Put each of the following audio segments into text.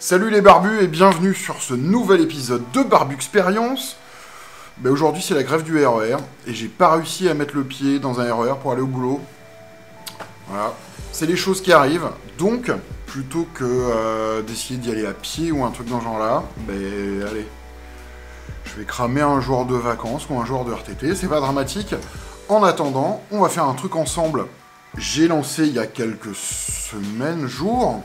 Salut les barbus et bienvenue sur ce nouvel épisode de Barbu Experience. Ben Aujourd'hui c'est la grève du RER et j'ai pas réussi à mettre le pied dans un RER pour aller au boulot. Voilà, c'est les choses qui arrivent. Donc, plutôt que euh, d'essayer d'y aller à pied ou un truc dans ce genre-là, ben allez, je vais cramer un jour de vacances ou un jour de RTT, c'est pas dramatique. En attendant, on va faire un truc ensemble. J'ai lancé il y a quelques semaines, jours,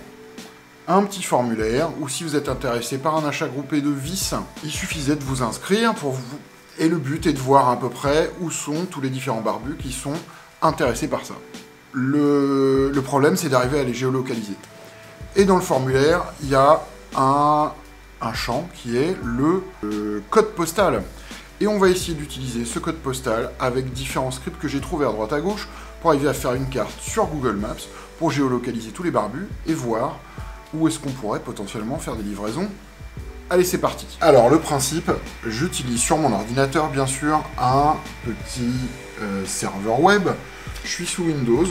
un petit formulaire où si vous êtes intéressé par un achat groupé de vis, il suffisait de vous inscrire pour vous. Et le but est de voir à peu près où sont tous les différents barbus qui sont intéressés par ça. Le, problème, c'est d'arriver à les géolocaliser. Et dans le formulaire, il y a un, un champ qui est le euh, code postal. Et on va essayer d'utiliser ce code postal avec différents scripts que j'ai trouvés à droite à gauche pour arriver à faire une carte sur Google Maps pour géolocaliser tous les barbus et voir où est-ce qu'on pourrait potentiellement faire des livraisons. Allez, c'est parti. Alors, le principe, j'utilise sur mon ordinateur, bien sûr, un petit euh, serveur web. Je suis sous Windows,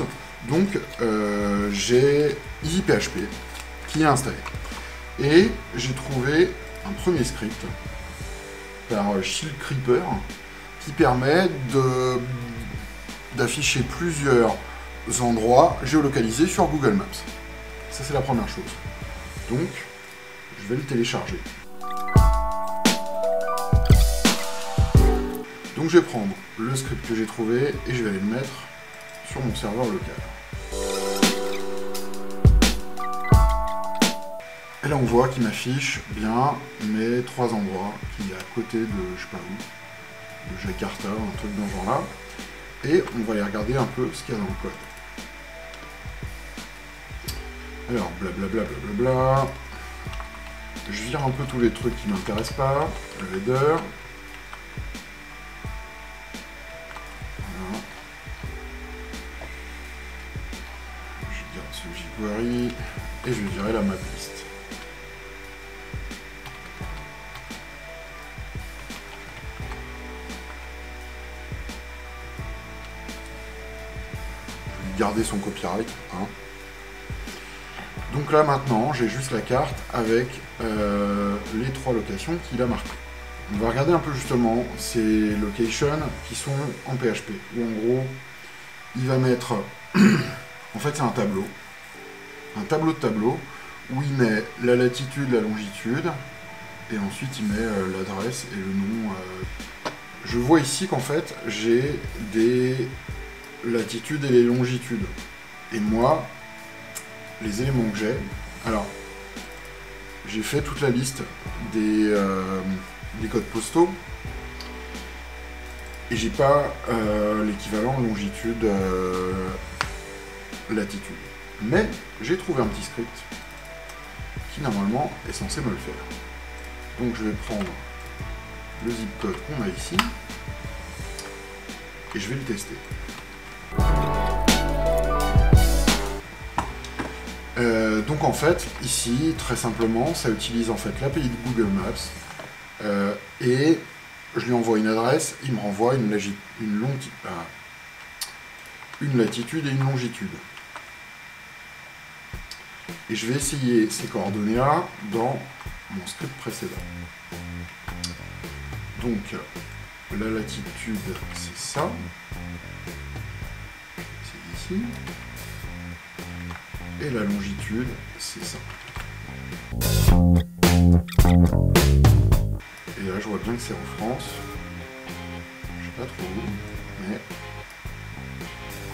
donc euh, j'ai EasyPHP qui est installé. Et j'ai trouvé un premier script par Shield Creeper qui permet d'afficher plusieurs endroits géolocalisés sur Google Maps. Ça, c'est la première chose. Donc, je vais le télécharger. Donc, je vais prendre le script que j'ai trouvé et je vais aller le mettre sur mon serveur local. Et là, on voit qu'il m'affiche bien mes trois endroits qui est à côté de, je sais pas où, de Jakarta, un truc dans ce genre-là. Et on va aller regarder un peu ce qu'il y a dans le code. Alors, blablabla, blablabla. Je vire un peu tous les trucs qui m'intéressent pas. Le header. Je garde ce jQuery. Et je dirai la map list. Je vais garder son copyright. Hein. Donc là maintenant, j'ai juste la carte avec euh, les trois locations qu'il a marquées. On va regarder un peu justement ces locations qui sont en PHP. Où en gros, il va mettre... en fait c'est un tableau. Un tableau de tableau où il met la latitude, la longitude, et ensuite il met euh, l'adresse et le nom. Euh. Je vois ici qu'en fait j'ai des latitudes et les longitudes. Et moi, les éléments que j'ai. Alors, j'ai fait toute la liste des, euh, des codes postaux. Et j'ai pas euh, l'équivalent longitude euh, latitude. Mais j'ai trouvé un petit script qui normalement est censé me le faire. Donc je vais prendre le zip code qu'on a ici et je vais le tester. Donc en fait, ici, très simplement, ça utilise en fait l'API de Google Maps euh, et je lui envoie une adresse, il me renvoie une, une, une latitude et une longitude. Et je vais essayer ces coordonnées-là dans mon script précédent. Donc, la latitude, c'est ça. C'est ici. Et la longitude, c'est ça. Et là, je vois bien que c'est en France. Je sais pas trop où, mais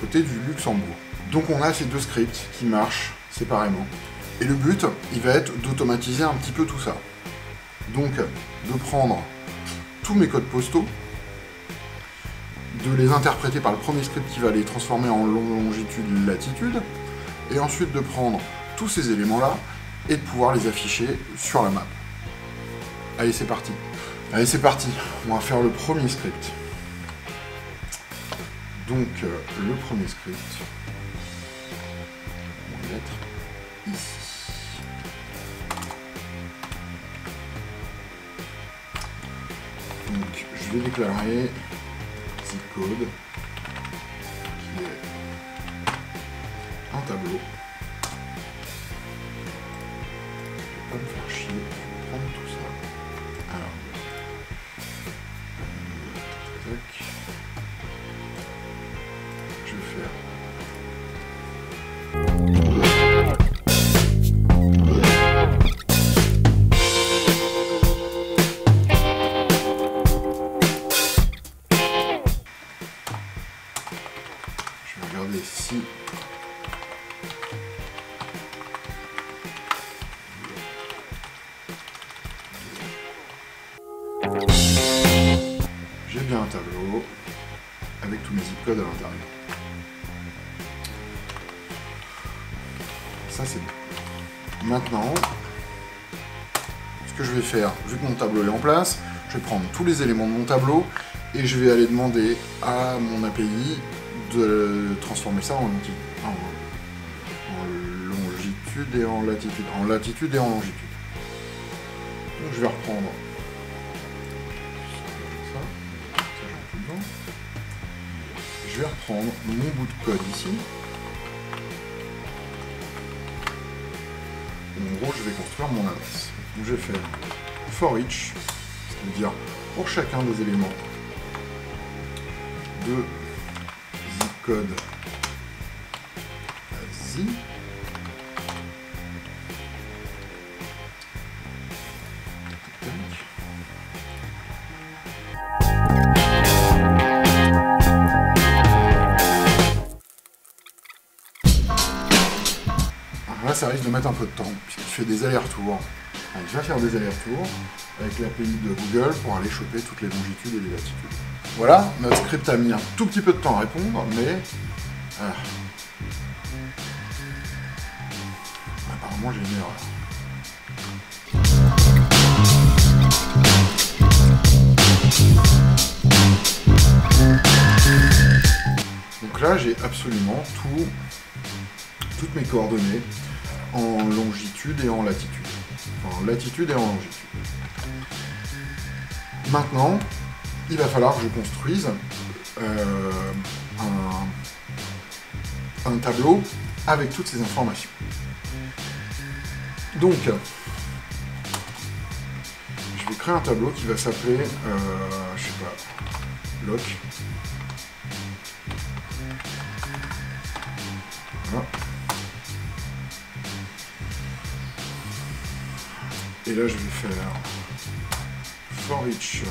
côté du Luxembourg. Donc on a ces deux scripts qui marchent séparément. Et le but, il va être d'automatiser un petit peu tout ça. Donc, de prendre tous mes codes postaux, de les interpréter par le premier script qui va les transformer en longitude latitude, et ensuite de prendre tous ces éléments-là et de pouvoir les afficher sur la map. Allez, c'est parti. Allez, c'est parti. On va faire le premier script. Donc, euh, le premier script, on va mettre ici. Donc, je vais déclarer zip code tableau. Je vais pas me faire chier. Je vais prendre tout ça. Alors. Tac. Je vais faire. J'ai bien un tableau avec tous mes zip codes à l'intérieur. Ça c'est bon. Maintenant, ce que je vais faire, vu que mon tableau est en place, je vais prendre tous les éléments de mon tableau et je vais aller demander à mon API de transformer ça en, en longitude et en latitude. En latitude et en longitude. Donc je vais reprendre Je vais reprendre mon bout de code ici. En gros, je vais construire mon adresse. Donc je vais faire for each, c'est-à-dire pour chacun des éléments de zip code Asie. De mettre un peu de temps, puisqu'il fait des allers-retours. Alors, il va faire des allers-retours avec l'API de Google pour aller choper toutes les longitudes et les latitudes. Voilà, notre script a mis un tout petit peu de temps à répondre, mais... ah. Apparemment, j'ai une erreur. Donc là, j'ai absolument tout, toutes mes coordonnées en longitude et en latitude. Enfin, en latitude et en longitude. Maintenant, il va falloir que je construise euh, un, tableau avec toutes ces informations. Donc, je vais créer un tableau qui va s'appeler, euh, je sais pas, loc. Et là, je vais faire for each.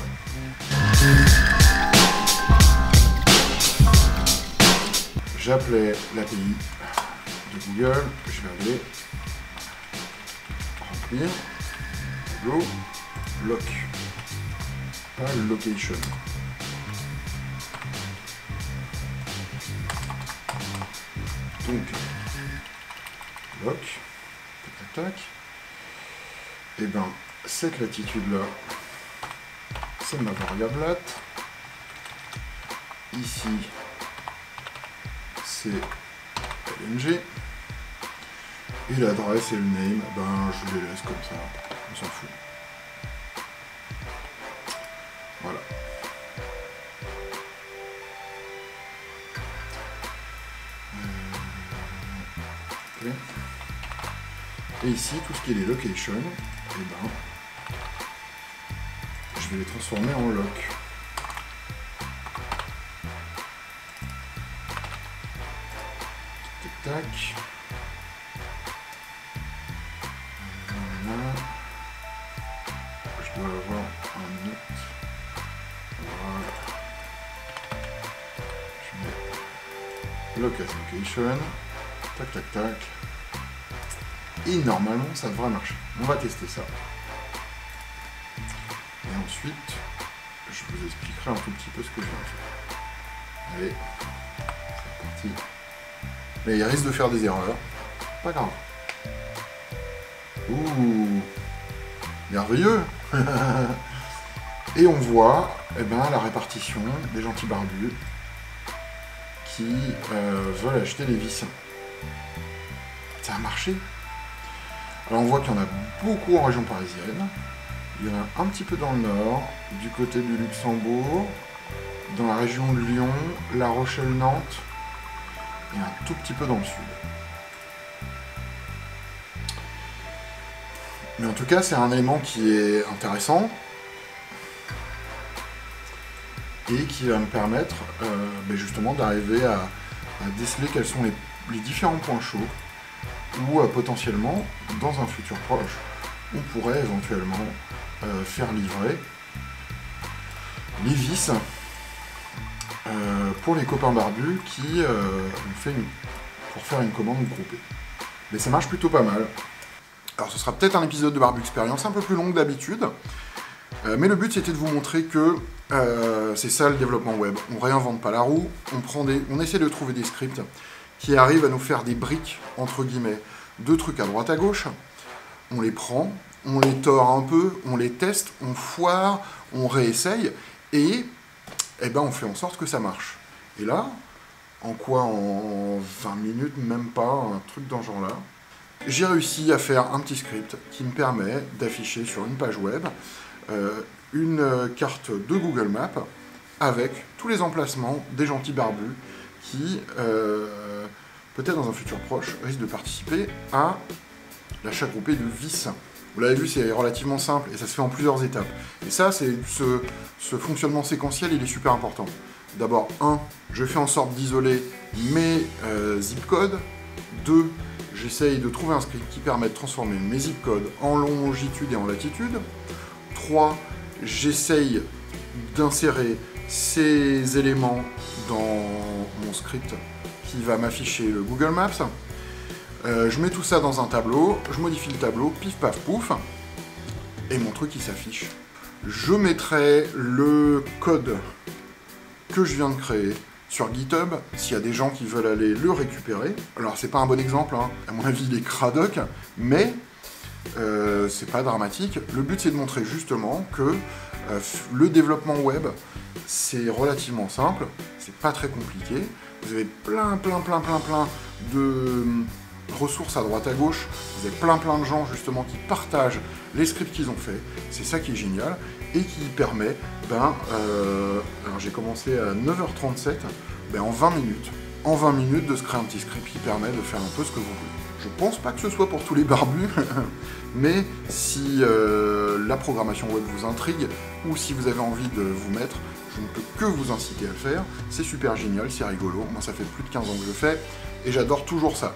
J'appelais l'API de Google, je vais aller remplir tableau loc, pas location. Donc, loc, tac tac tac. Et ben, cette latitude-là, c'est ma variable lat. Ici, c'est LNG. Et l'adresse et le name, ben je les laisse comme ça, on s'en fout. Voilà. Euh. Et ici, tout ce qui est les locations, je vais les transformer en loc. Tac. Voilà. Je dois avoir un autre. Voilà. Je mets. Tac tac tac. Et normalement, ça devrait marcher. On va tester ça. Et ensuite, je vous expliquerai un tout petit peu ce que je viens de faire. Allez, c'est parti. Mais il risque de faire des erreurs. Pas grave. Ouh, merveilleux. Et on voit eh ben, la répartition des gentils barbus qui euh, veulent acheter les vis. Ça a marché. On voit qu'il y en a beaucoup en région parisienne. Il y en a un petit peu dans le nord, du côté du Luxembourg, dans la région de Lyon, La Rochelle-Nantes, et un tout petit peu dans le sud. Mais en tout cas, c'est un élément qui est intéressant et qui va me permettre euh, ben justement d'arriver à, déceler quels sont les, différents points chauds ou euh, potentiellement, dans un futur proche, on pourrait éventuellement euh, faire livrer les vis pour les copains barbus qui fait pour faire une commande groupée. Mais ça marche plutôt pas mal. Alors ce sera peut-être un épisode de Barbu Expérience un peu plus long que d'habitude, euh, mais le but c'était de vous montrer que euh, c'est ça le développement web. On réinvente pas la roue, on, prend des, on essaie de trouver des scripts qui arrivent à nous faire des briques, entre guillemets, de trucs à droite à gauche. On les prend, on les tord un peu, on les teste, on foire, on réessaye, et eh ben, on fait en sorte que ça marche. Et là, en quoi En 20 minutes, même pas, un truc dans ce genre-là, j'ai réussi à faire un petit script qui me permet d'afficher sur une page web euh, une carte de Google Maps avec tous les emplacements des gentils barbus qui, euh, peut-être dans un futur proche, risquent de participer à l'achat groupé de vis. Vous l'avez vu, c'est relativement simple et ça se fait en plusieurs étapes. Et ça, c'est ce, fonctionnement séquentiel, il est super important. D'abord, un, je fais en sorte d'isoler mes euh, zip codes. Deux, j'essaye de trouver un script qui permet de transformer mes zip codes en longitude et en latitude. 3, j'essaye d'insérer ces éléments dans mon script qui va m'afficher le Google Maps. Euh, je mets tout ça dans un tableau, je modifie le tableau, pif paf pouf, et mon truc il s'affiche. Je mettrai le code que je viens de créer sur GitHub, s'il y a des gens qui veulent aller le récupérer. Alors c'est pas un bon exemple, hein. à mon avis il est cradoc, mais euh, c'est pas dramatique. Le but c'est de montrer justement que euh, le développement web c'est relativement simple, c'est pas très compliqué. Vous avez plein plein plein plein plein de hum, ressources à droite à gauche, vous avez plein plein de gens justement qui partagent les scripts qu'ils ont fait, c'est ça qui est génial et qui permet, ben, euh, j'ai commencé à 9h37, ben en 20 minutes, en 20 minutes de se créer un petit script qui permet de faire un peu ce que vous voulez. Je pense pas que ce soit pour tous les barbus, mais si euh, la programmation web vous intrigue ou si vous avez envie de vous mettre, je ne peux que vous inciter à le faire. C'est super génial, c'est rigolo. Moi, ça fait plus de 15 ans que je fais et j'adore toujours ça.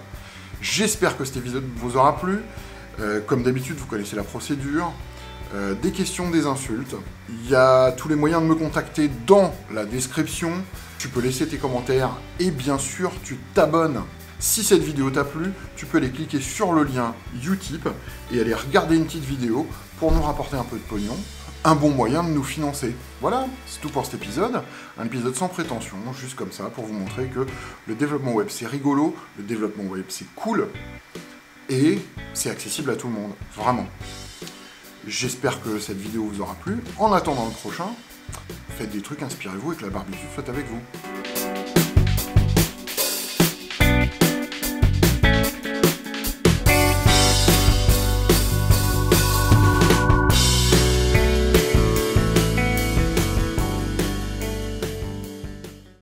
J'espère que cet épisode vous aura plu. Euh, comme d'habitude, vous connaissez la procédure. Euh, des questions, des insultes. Il y a tous les moyens de me contacter dans la description. Tu peux laisser tes commentaires et bien sûr, tu t'abonnes. Si cette vidéo t'a plu, tu peux aller cliquer sur le lien Utip et aller regarder une petite vidéo pour nous rapporter un peu de pognon. Un bon moyen de nous financer. Voilà, c'est tout pour cet épisode. Un épisode sans prétention, juste comme ça, pour vous montrer que le développement web c'est rigolo, le développement web c'est cool, et c'est accessible à tout le monde, vraiment. J'espère que cette vidéo vous aura plu. En attendant le prochain, faites des trucs, inspirez-vous et que la barbecue soit avec vous.